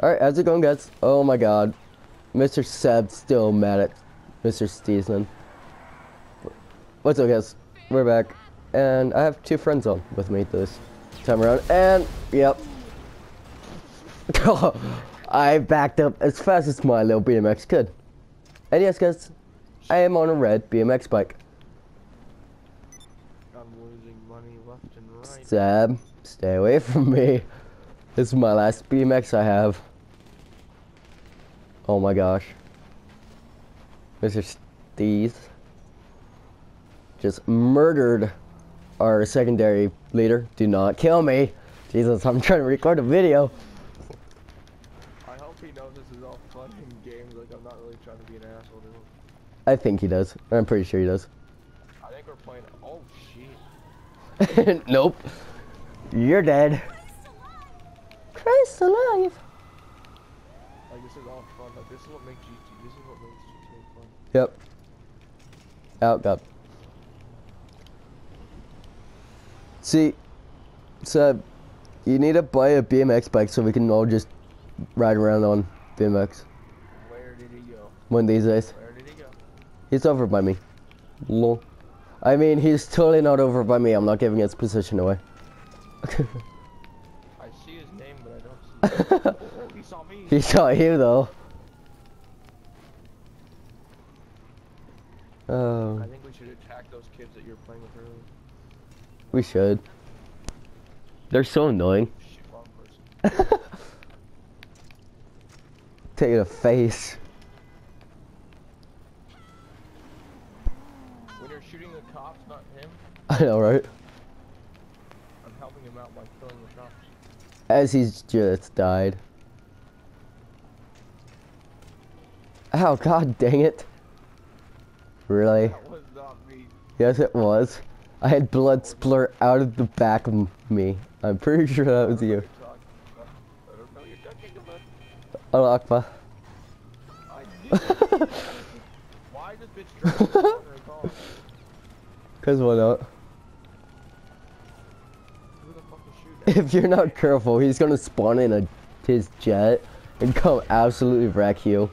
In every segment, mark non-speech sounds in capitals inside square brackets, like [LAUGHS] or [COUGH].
Alright, how's it going, guys? Oh my god. Mr. Seb's still mad at Mr. Steesman. What's up, guys? We're back. And I have two friends on with me this time around. And, yep. [LAUGHS] I backed up as fast as my little BMX could. And yes, guys, I am on a red BMX bike. I'm losing money left and right. Seb, stay away from me. This is my last BMX I have. Oh my gosh. Mr. Steez just murdered our secondary leader. Do not kill me. Jesus, I'm trying to record a video. I hope he knows this is all fun and games. Like I'm not really trying to be an asshole to him. I think he does. I'm pretty sure he does. I think we're playing. Oh shit. [LAUGHS] nope. You're dead. Christ alive. Like this is all fun. Like this is what makes GT. This is what makes GTA fun. Yep. Out, God. See, so you need to buy a BMX bike so we can all just ride around on BMX Where did he go? one of these days. Where did he go? He's over by me. Lol. I mean, he's totally not over by me. I'm not giving his position away. [LAUGHS] I see his name, but I don't see. Him. oh, he saw me. he saw you though. Oh, I think we should attack those kids that you're playing with earlier. we should. They're so annoying. Shit. [LAUGHS] Take you to face. When you're shooting the cops, not him, [LAUGHS] I know, right? I'm helping him out by killing the cops. As he's just died. Oh god dang it. Really? That was not me. Yes, it was. I had blood splurt out of the back of me. I'm pretty sure that was you. I don't know what you're talking about. Allah [LAUGHS] Akbar. Why does bitch drive in front of her car? Cause why not? Who the fuck is shooting? [LAUGHS] If you're not careful, he's gonna spawn in a his jet and come absolutely wreck you.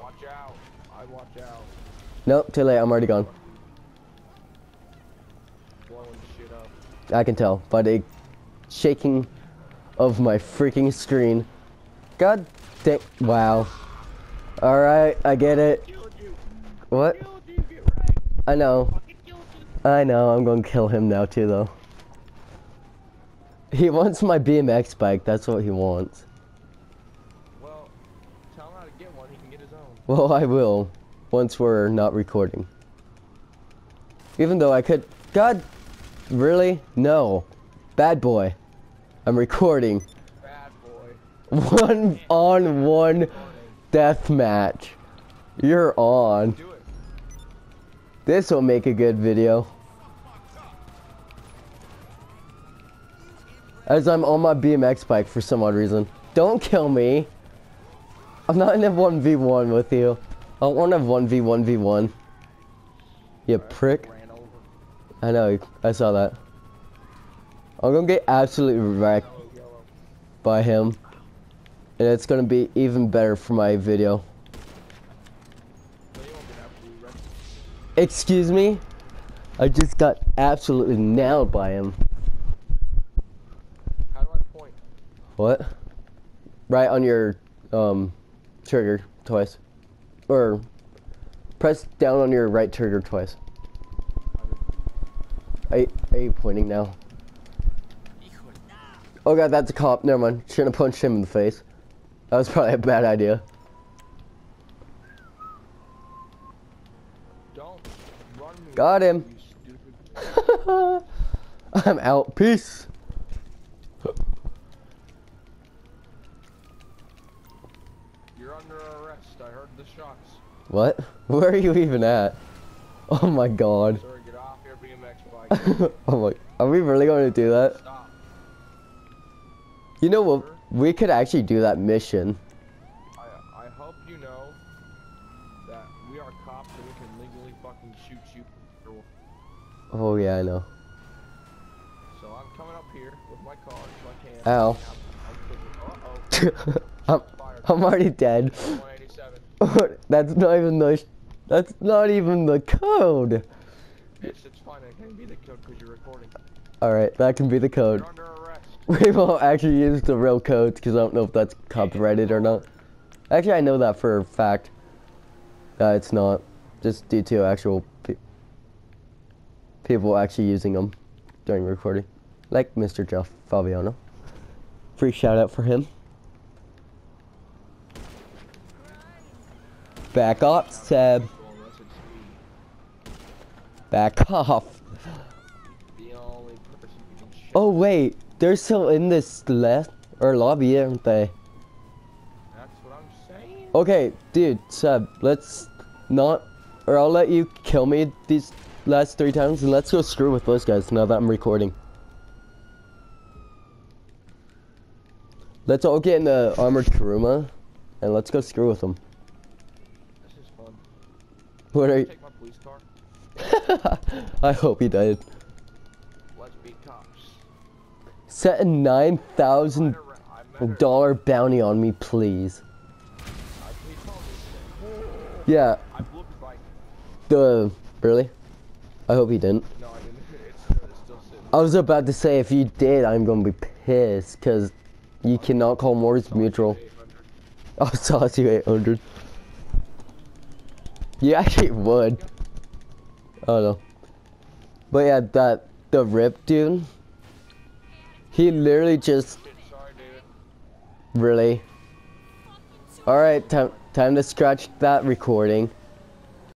Watch out. I watch out. Nope, too late. I'm already gone. Blowing shit up. I can tell by the shaking of my freaking screen. God dang! Wow. All right, I get it. What? Killed you. Get right. I know. Fucking killed you. I know. I'm gonna kill him now too, though. He wants my BMX bike. That's what he wants. Well, tell him how to get one. He can get his own. Well, I will once we're not recording. Even though I could. God, really? No. Bad boy. I'm recording. Bad boy. One on one death match. You're on. This will make a good video. As I'm on my BMX bike for some odd reason. Don't kill me. I'm not in a 1v1 with you. I don't want a 1v1v1. You prick. I know, I saw that. I'm gonna get absolutely wrecked by him. And it's gonna be even better for my video. Excuse me? I just got absolutely nailed by him. How do I point? What? Right on your um trigger twice. Or press down on your right trigger twice. Are you, are you pointing now? Oh god, that's a cop. Never mind. Shouldn't have punched him in the face. That was probably a bad idea. Got him. [LAUGHS] I'm out. Peace. You're under arrest. I heard the shots. What? [LAUGHS] Where are you even at? Oh my god. Sorry, get off your BMX bike. [LAUGHS] oh my. Are we really going to do that? Stop. You know what? We could actually do that mission. I, I hope you know that we are cops and we can legally fucking shoot you. Oh yeah, I know. So I'm coming up here with my car so I can. Ow. I'm, I'm. [LAUGHS] [LAUGHS] I'm, already dead. [LAUGHS] that's not even the. That's not even the code. It's, it's fine. It can be the code because you're recording. All right, that can be the code. You're under arrest. [LAUGHS] We won't actually use the real codes because I don't know if that's copyrighted or not. Actually, I know that for a fact. That it's not, just due to actual pe- people actually using them during recording, like Mr. Jeff Fabiano. Free shout out for him. Back off, Seb. Back off. Oh wait, they're still in this left or lobby, aren't they? Okay, dude, Seb, let's not, or I'll let you kill me these last three times, and let's go screw with those guys now that I'm recording. Let's all get in the armored Kuruma, and let's go screw with them. This is fun. What are you? Take my police car. [LAUGHS] I hope he died. Let's be cops. Set a nine thousand Find a ra- I met her. dollar bounty on me, please. I, he told me. Yeah, I blew up his bike. the really. I hope he didn't. No, I didn't. It's, still- it's still sitting. I was about to say if you did, I'm gonna be pissed because you cannot call Mors Mutual. I'll toss you 800. You actually would. Oh no. But yeah, that the rip dude. He literally just sorry, really. All right, time time to scratch that recording.